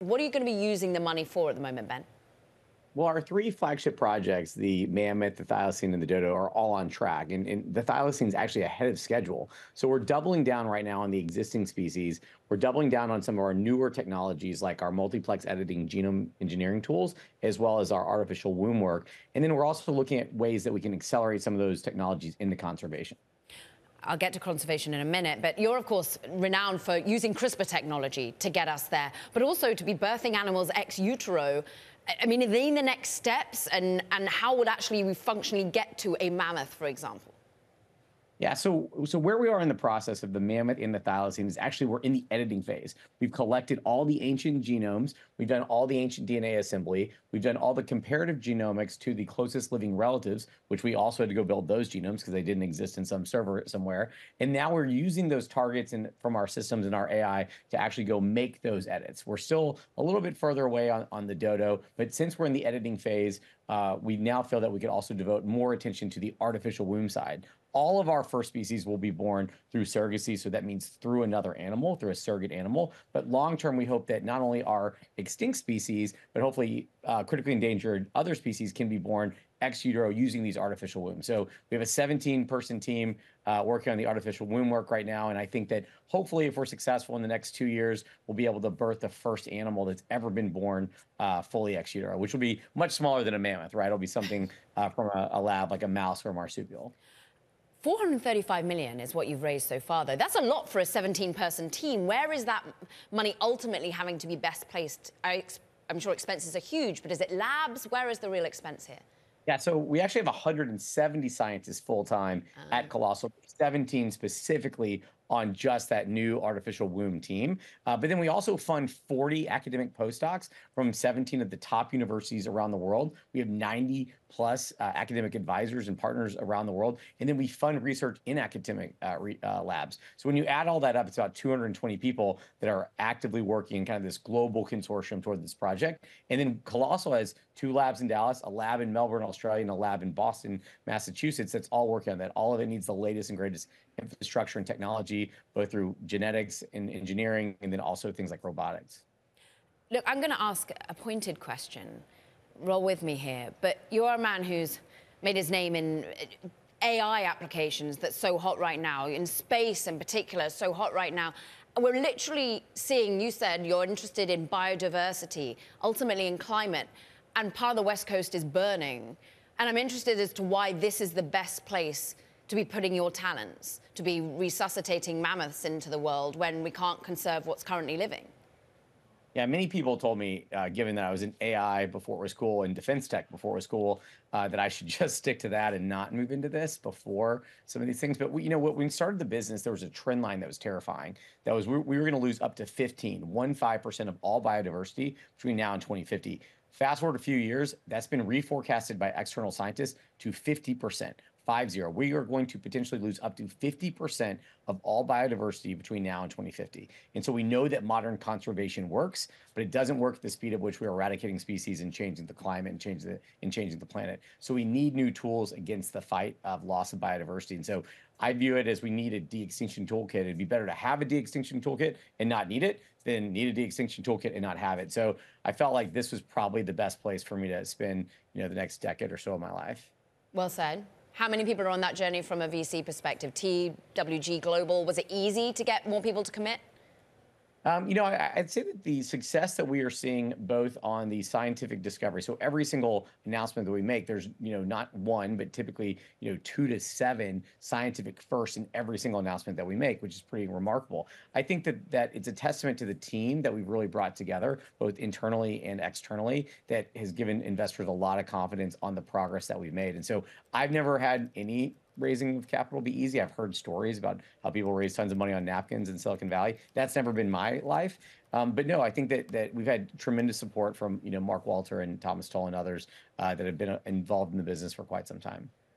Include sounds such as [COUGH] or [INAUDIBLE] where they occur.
What are you going to be using the money for at the moment, Ben? Well, our three flagship projects, the Mammoth, the Thylacine, and the Dodo, are all on track. And, and the Thylacine is actually ahead of schedule. So we're doubling down right now on the existing species. We're doubling down on some of our newer technologies, like our multiplex editing genome engineering tools, as well as our artificial womb work. And then we're also looking at ways that we can accelerate some of those technologies into conservation. I'll get to conservation in a minute, but you're, of course, renowned for using CRISPR technology to get us there, but also to be birthing animals ex utero. I mean, are they the next steps, and, and how would actually we functionally get to a mammoth, for example? Yeah, so so where we are in the process of the mammoth and the thylacine is actually we're in the editing phase. We've collected all the ancient genomes, we've done all the ancient DNA assembly, we've done all the comparative genomics to the closest living relatives, which we also had to go build those genomes because they didn't exist in some server somewhere. And now we're using those targets in, from our systems and our AI to actually go make those edits. We're still a little bit further away on, on the dodo, but since we're in the editing phase, uh, we now feel that we could also devote more attention to the artificial womb side. All of our first species will be born through surrogacy, so that means through another animal, through a surrogate animal. But long term, we hope that not only our extinct species, but hopefully uh, critically endangered other species can be born ex utero using these artificial wombs. So we have a 17 person team uh, working on the artificial womb work right now. And I think that hopefully, if we're successful in the next two years, we'll be able to birth the first animal that's ever been born uh, fully ex utero, which will be much smaller than a mammoth, right? It'll be something uh, from a, a lab like a mouse or a marsupial. 435 million is what you've raised so far, though. That's a lot for a 17 person team. Where is that money ultimately having to be best placed? I, am sure expenses are huge, but is it labs? Where is the real expense here? Yeah, so we actually have 170 scientists full time at ah. Colossal, 17 specifically on just that new artificial womb team. Uh, but then we also fund 40 academic postdocs from 17 of the top universities around the world. We have 90 plus uh, academic advisors and partners around the world. And then we fund research in academic uh, re, uh, labs. So when you add all that up, it's about 220 people that are actively working in kind of this global consortium toward this project. And then Colossal has two labs in Dallas, a lab in Melbourne, Australia, and a lab in Boston, Massachusetts that's all working on that. All of it needs the latest and greatest infrastructure and technology, both through genetics and engineering, and then also things like robotics. Look, I'm going to ask a pointed question. Roll with me here. But you're a man who's made his name in uh, AI applications that's so hot right now, in space in particular, so hot right now. We're literally seeing, you said you're interested in biodiversity, ultimately in climate, and part of the West Coast is burning. And I'm interested as to why this is the best place to be putting your talents, to be resuscitating mammoths into the world when we can't conserve what's currently living? Yeah, many people told me, uh, given that I was in AI before it was cool and defense tech before it was cool, uh, that I should [LAUGHS] just stick to that and not move into this before some of these things. But we, you know, when we started the business, there was a trend line that was terrifying. That was we, we were going to lose up to 15, one five percent of all biodiversity between now and 2050. Fast forward a few years, that's been reforecasted by external scientists to 50 percent. 5-0. We are going to potentially lose up to 50% of all biodiversity between now and 2050. And so we know that modern conservation works, but it doesn't work at the speed at which we're eradicating species and changing the climate and changing the and changing the planet. So we need new tools against the fight of loss of biodiversity. And so I view it as we need a de-extinction toolkit. It'd be better to have a de-extinction toolkit and not need it than need a de-extinction toolkit and not have it. So I felt like this was probably the best place for me to spend, you know, the next decade or so of my life. Well said. How many people are on that journey from a VC perspective? TWG Global, was it easy to get more people to commit? Um, you know, I, would say that the success that we are seeing both on the scientific discovery, so every single announcement that we make, there's, you know, not one, but typically, you know, two to seven scientific firsts in every single announcement that we make, which is pretty remarkable. I think that that it's a testament to the team that we've really brought together, both internally and externally, that has given investors a lot of confidence on the progress that we've made. And so I've never had any raising of capital be easy. I've heard stories about how people raise tons of money on napkins in Silicon Valley. That's never been my life. Um, but no, I think that that we've had tremendous support from you know Mark Walter and Thomas Tull and others uh, that have been uh, involved in the business for quite some time.